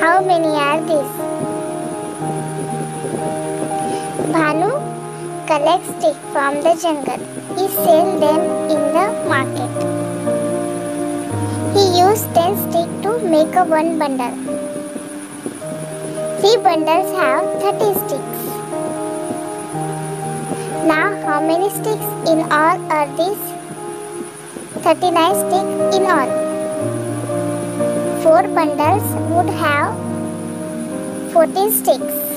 How many are these? Bhanu collects sticks from the jungle. He sells them in the market. He used 10 sticks to make a one bundle. Three bundles have 30 sticks. Now, how many sticks in all are these? 39 sticks in all. Four bundles would have 14 sticks.